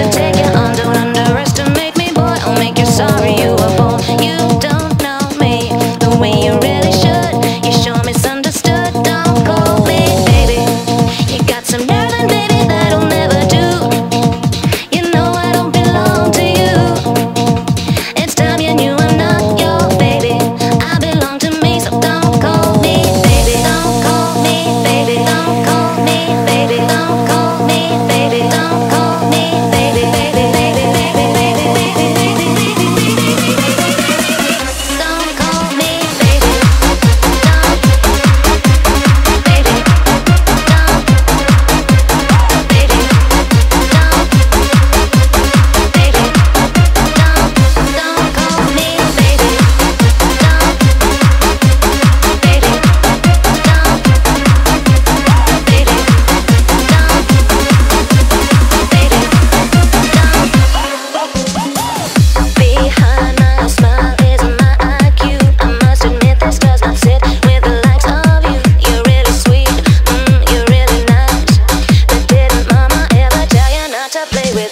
think to play with.